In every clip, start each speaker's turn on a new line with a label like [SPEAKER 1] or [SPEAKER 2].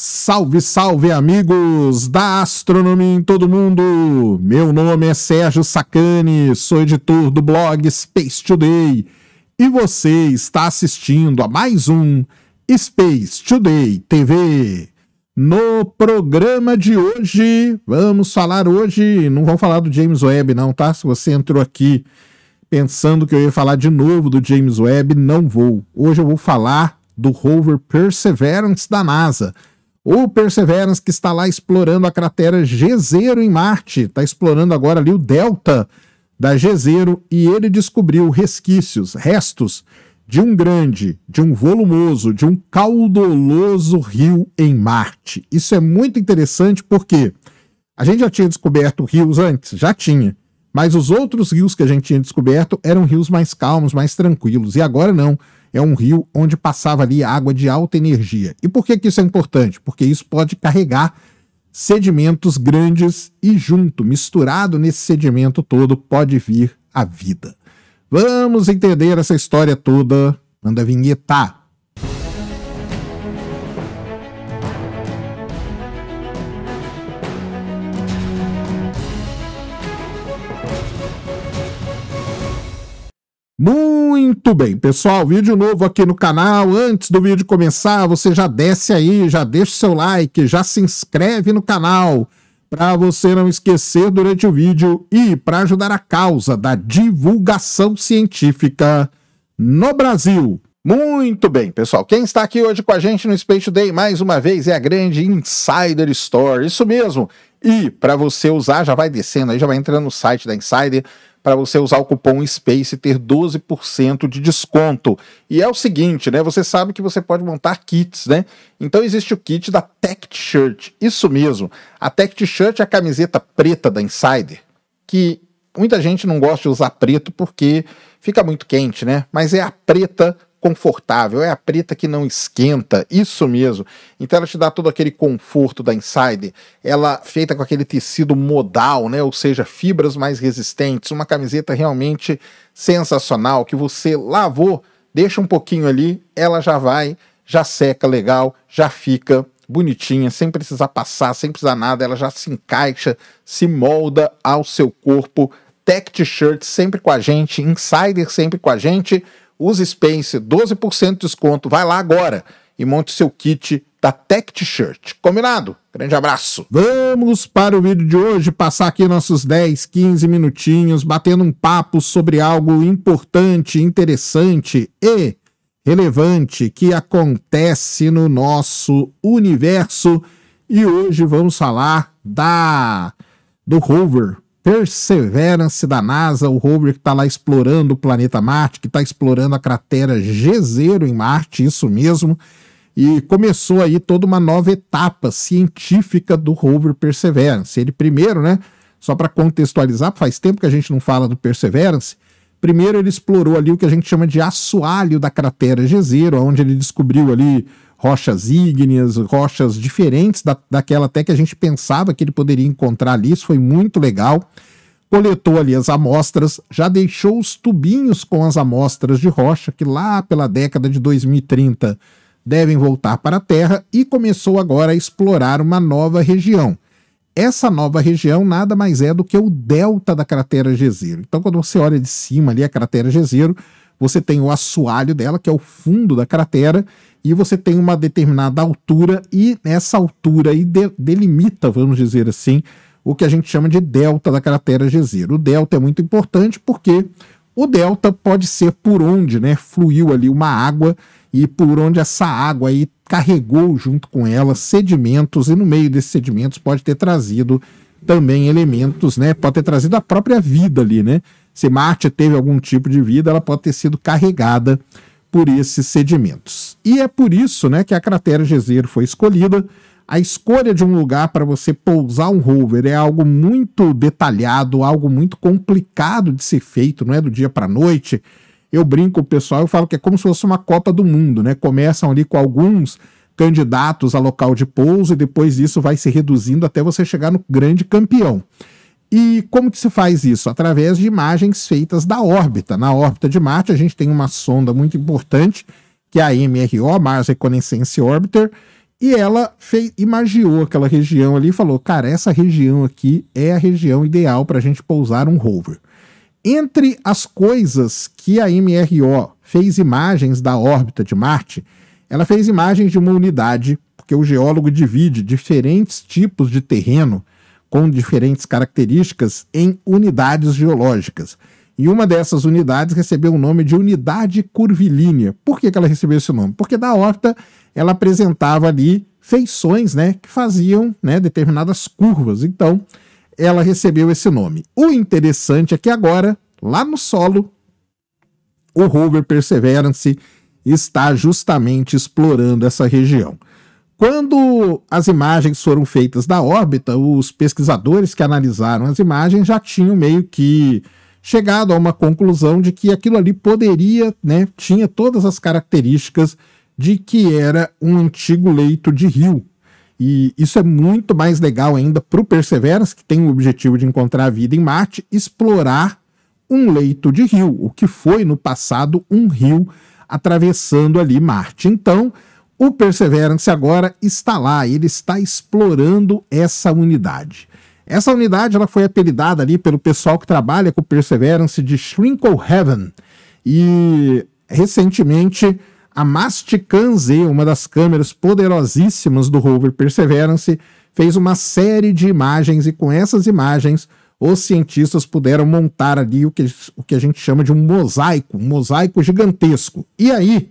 [SPEAKER 1] Salve, salve, amigos da astronomia em todo mundo! Meu nome é Sérgio Sacani, sou editor do blog Space Today e você está assistindo a mais um Space Today TV. No programa de hoje, vamos falar hoje, não vamos falar do James Webb não, tá? Se você entrou aqui pensando que eu ia falar de novo do James Webb, não vou. Hoje eu vou falar do rover Perseverance da NASA. O Perseverance que está lá explorando a cratera G0 em Marte, está explorando agora ali o delta da G0 e ele descobriu resquícios, restos de um grande, de um volumoso, de um caudoloso rio em Marte. Isso é muito interessante porque a gente já tinha descoberto rios antes, já tinha. Mas os outros rios que a gente tinha descoberto eram rios mais calmos, mais tranquilos. E agora não. É um rio onde passava ali água de alta energia. E por que, que isso é importante? Porque isso pode carregar sedimentos grandes e junto, misturado nesse sedimento todo, pode vir a vida. Vamos entender essa história toda. Manda vinheta. Muito bem, pessoal, vídeo novo aqui no canal. Antes do vídeo começar, você já desce aí, já deixa o seu like, já se inscreve no canal para você não esquecer durante o vídeo e para ajudar a causa da divulgação científica no Brasil. Muito bem, pessoal. Quem está aqui hoje com a gente no Space Today mais uma vez é a grande Insider Store. Isso mesmo. E para você usar, já vai descendo aí, já vai entrando no site da Insider para você usar o cupom SPACE e ter 12% de desconto. E é o seguinte, né? Você sabe que você pode montar kits, né? Então existe o kit da Tech T-shirt. Isso mesmo. A Tech T-shirt é a camiseta preta da Insider, que muita gente não gosta de usar preto porque fica muito quente, né? Mas é a preta confortável, é a preta que não esquenta, isso mesmo. Então ela te dá todo aquele conforto da Insider, ela feita com aquele tecido modal, né, ou seja, fibras mais resistentes, uma camiseta realmente sensacional que você lavou, deixa um pouquinho ali, ela já vai, já seca legal, já fica bonitinha, sem precisar passar, sem precisar nada, ela já se encaixa, se molda ao seu corpo. Tech T-shirt sempre com a gente, Insider sempre com a gente. Use Space, 12% de desconto. Vai lá agora e monte seu kit da Tech T-shirt. Combinado? Grande abraço. Vamos para o vídeo de hoje, passar aqui nossos 10, 15 minutinhos batendo um papo sobre algo importante, interessante e relevante que acontece no nosso universo. E hoje vamos falar da do rover Perseverance da NASA, o rover que está lá explorando o planeta Marte, que está explorando a cratera G0 em Marte, isso mesmo. E começou aí toda uma nova etapa científica do rover Perseverance. Ele primeiro, né, só para contextualizar, faz tempo que a gente não fala do Perseverance, primeiro ele explorou ali o que a gente chama de assoalho da cratera G0, onde ele descobriu ali rochas ígneas, rochas diferentes da, daquela até que a gente pensava que ele poderia encontrar ali. Isso foi muito legal. Coletou ali as amostras, já deixou os tubinhos com as amostras de rocha, que lá pela década de 2030 devem voltar para a Terra, e começou agora a explorar uma nova região. Essa nova região nada mais é do que o delta da cratera Jezero. Então, quando você olha de cima ali a cratera Jezero, você tem o assoalho dela, que é o fundo da cratera, e você tem uma determinada altura, e essa altura aí de, delimita, vamos dizer assim, o que a gente chama de delta da cratera Jezero. O delta é muito importante porque o delta pode ser por onde né, fluiu ali uma água e por onde essa água aí carregou junto com ela sedimentos, e no meio desses sedimentos pode ter trazido também elementos, né? Pode ter trazido a própria vida ali, né? Se Marte teve algum tipo de vida, ela pode ter sido carregada por esses sedimentos. E é por isso né, que a cratera Jezero foi escolhida. A escolha de um lugar para você pousar um rover é algo muito detalhado, algo muito complicado de ser feito, não é do dia para a noite. Eu brinco com o pessoal, eu falo que é como se fosse uma Copa do Mundo, né? Começam ali com alguns candidatos a local de pouso e depois isso vai se reduzindo até você chegar no grande campeão. E como que se faz isso? Através de imagens feitas da órbita. Na órbita de Marte, a gente tem uma sonda muito importante, que é a MRO, Mars Reconnaissance Orbiter, E ela fez, imagiou aquela região ali e falou: cara, essa região aqui é a região ideal para a gente pousar um rover. Entre as coisas que a MRO fez imagens da órbita de Marte, ela fez imagens de uma unidade, porque o geólogo divide diferentes tipos de terreno com diferentes características em unidades geológicas. E uma dessas unidades recebeu o nome de unidade curvilínea. Por que, que ela recebeu esse nome? Porque da órbita ela apresentava ali feições né, que faziam né, determinadas curvas. Então, ela recebeu esse nome. O interessante é que agora, lá no solo, o rover Perseverance está justamente explorando essa região. Quando as imagens foram feitas da órbita, os pesquisadores que analisaram as imagens já tinham meio que chegado a uma conclusão de que aquilo ali poderia, né, tinha todas as características de que era um antigo leito de rio. E isso é muito mais legal ainda para o Perseverance, que tem o objetivo de encontrar vida em Marte, explorar um leito de rio, o que foi no passado um rio atravessando ali Marte. Então, o Perseverance agora está lá, ele está explorando essa unidade. Essa unidade ela foi apelidada ali pelo pessoal que trabalha com o Perseverance de Shrinkle Heaven. E recentemente a Mastican Z, uma das câmeras poderosíssimas do rover Perseverance, fez uma série de imagens e com essas imagens os cientistas puderam montar ali o que, o que a gente chama de um mosaico, um mosaico gigantesco. E aí,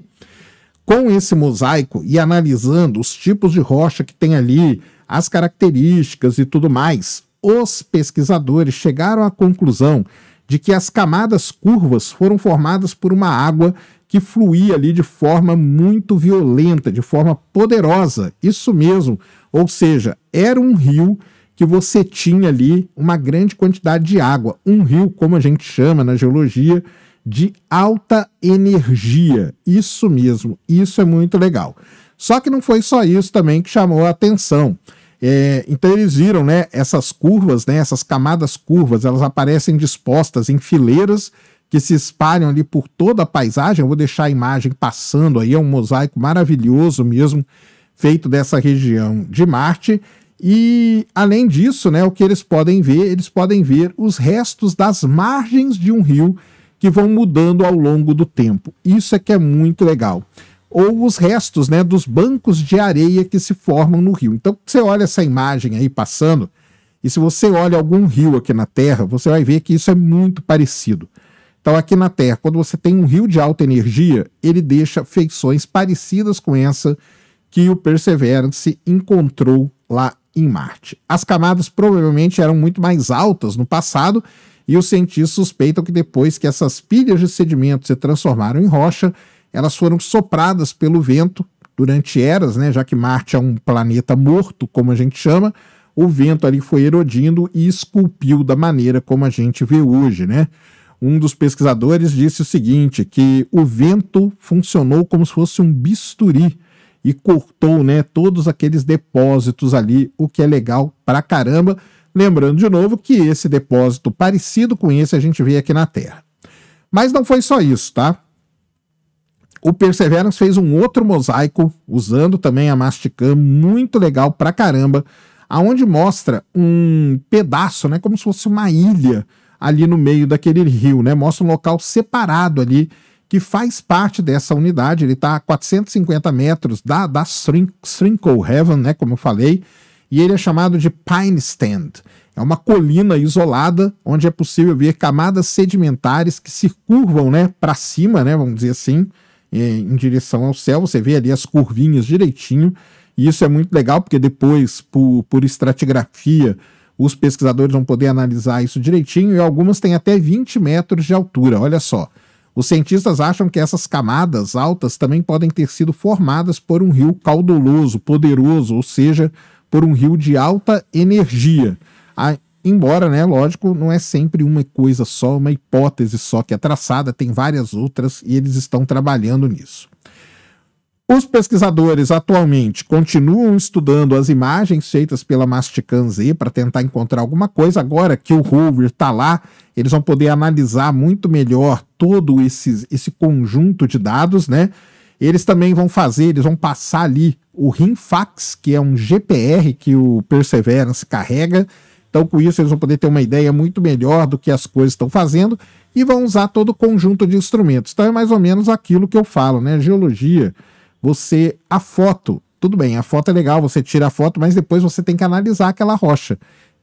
[SPEAKER 1] com esse mosaico e analisando os tipos de rocha que tem ali, as características e tudo mais, os pesquisadores chegaram à conclusão de que as camadas curvas foram formadas por uma água que fluía ali de forma muito violenta, de forma poderosa. Isso mesmo. Ou seja, era um rio que você tinha ali uma grande quantidade de água. Um rio, como a gente chama na geologia, de alta energia. Isso mesmo. Isso é muito legal. Só que não foi só isso também que chamou a atenção. É, então eles viram né, essas curvas, né, essas camadas curvas, elas aparecem dispostas em fileiras que se espalham ali por toda a paisagem. Eu vou deixar a imagem passando aí, é um mosaico maravilhoso mesmo, feito dessa região de Marte. E além disso, né, o que eles podem ver, eles podem ver os restos das margens de um rio que vão mudando ao longo do tempo. Isso é que é muito legal. Ou os restos, né, dos bancos de areia que se formam no rio. Então, você olha essa imagem aí passando, e se você olha algum rio aqui na Terra, você vai ver que isso é muito parecido. Então, aqui na Terra, quando você tem um rio de alta energia, ele deixa feições parecidas com essa que o Perseverance encontrou lá em Marte. As camadas provavelmente eram muito mais altas no passado e os cientistas suspeitam que depois que essas pilhas de sedimentos se transformaram em rocha, elas foram sopradas pelo vento durante eras, né, já que Marte é um planeta morto, como a gente chama, o vento ali foi erodindo e esculpiu da maneira como a gente vê hoje, né? um dos pesquisadores disse o seguinte, que o vento funcionou como se fosse um bisturi e cortou né, todos aqueles depósitos ali, o que é legal pra caramba. Lembrando de novo que esse depósito parecido com esse a gente vê aqui na Terra. Mas não foi só isso, tá? O Perseverance fez um outro mosaico, usando também a Masticam, muito legal pra caramba, aonde mostra um pedaço, né, como se fosse uma ilha, ali no meio daquele rio, né? Mostra um local separado ali que faz parte dessa unidade. Ele está a 450 metros da, da Sprinkle Heaven, né? Como eu falei, e ele é chamado de Pine Stand. É uma colina isolada onde é possível ver camadas sedimentares que se curvam, né, para cima, né, vamos dizer assim, em direção ao céu. Você vê ali as curvinhas direitinho. E isso é muito legal porque depois, por, por estratigrafia, os pesquisadores vão poder analisar isso direitinho e algumas têm até 20 metros de altura. Olha só. Os cientistas acham que essas camadas altas também podem ter sido formadas por um rio caudaloso, poderoso, ou seja, por um rio de alta energia. Ah, embora, né, lógico, não é sempre uma coisa só, uma hipótese só que é traçada, tem várias outras e eles estão trabalhando nisso. Os pesquisadores atualmente continuam estudando as imagens feitas pela Mastican Z para tentar encontrar alguma coisa. Agora que o rover está lá, eles vão poder analisar muito melhor todo esse, esse conjunto de dados, né? Eles também vão fazer, eles vão passar ali o RIMFAX, que é um GPR que o Perseverance carrega. Então, com isso, eles vão poder ter uma ideia muito melhor do que as coisas estão fazendo e vão usar todo o conjunto de instrumentos. Então, é mais ou menos aquilo que eu falo, né? Geologia, você. A foto, tudo bem, a foto é legal, você tira a foto, mas depois você tem que analisar aquela rocha.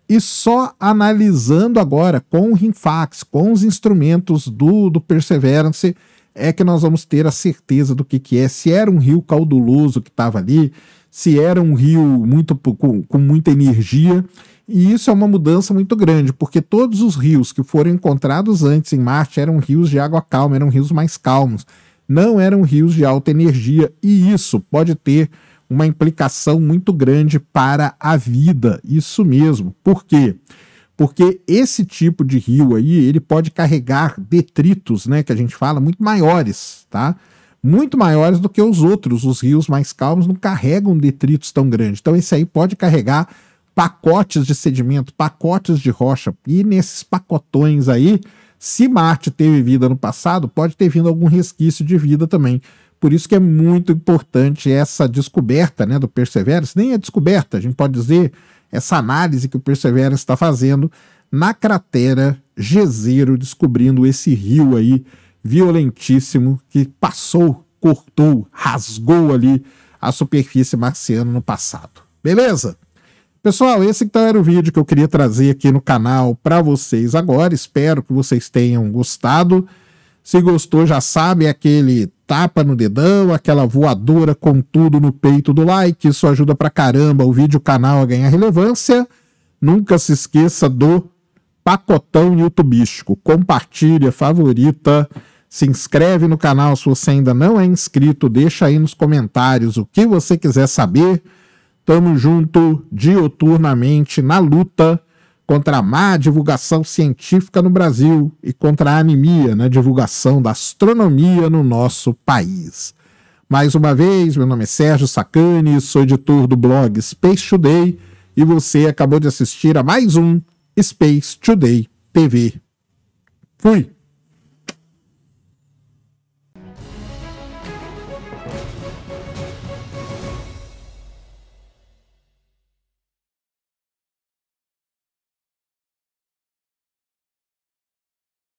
[SPEAKER 1] E só analisando agora com o RIMFAX, com os instrumentos do, do Perseverance, é que nós vamos ter a certeza do que, que é, se era um rio cauduloso que estava ali, se era um rio muito com, com muita energia. E isso é uma mudança muito grande, porque todos os rios que foram encontrados antes em Marte eram rios de água calma, eram rios mais calmos, não eram rios de alta energia, e isso pode ter uma implicação muito grande para a vida, isso mesmo. Por quê? porque esse tipo de rio aí, ele pode carregar detritos, né, que a gente fala, muito maiores, tá? Muito maiores do que os outros, os rios mais calmos não carregam detritos tão grandes. Então esse aí pode carregar pacotes de sedimento, pacotes de rocha, e nesses pacotões aí, se Marte teve vida no passado, pode ter vindo algum resquício de vida também. Por isso que é muito importante essa descoberta né, do Perseverance, nem a descoberta, a gente pode dizer essa análise que o Perseverance está fazendo na cratera Jezero, descobrindo esse rio aí violentíssimo que passou, cortou, rasgou ali a superfície marciana no passado. Beleza? Pessoal, esse então era o vídeo que eu queria trazer aqui no canal para vocês agora. Espero que vocês tenham gostado. Se gostou, já sabe, é aquele tapa no dedão, aquela voadora com tudo no peito do like, isso ajuda pra caramba o vídeo o canal a ganhar relevância. Nunca se esqueça do pacotão youtubístico. Compartilha, favorita, se inscreve no canal se você ainda não é inscrito, deixa aí nos comentários o que você quiser saber. Tamo junto dioturnamente na luta contra a má divulgação científica no Brasil e contra a anemia na divulgação da astronomia no nosso país. Mais uma vez, meu nome é Sérgio Sacani, sou editor do blog Space Today e você acabou de assistir a mais um Space Today TV. Fui!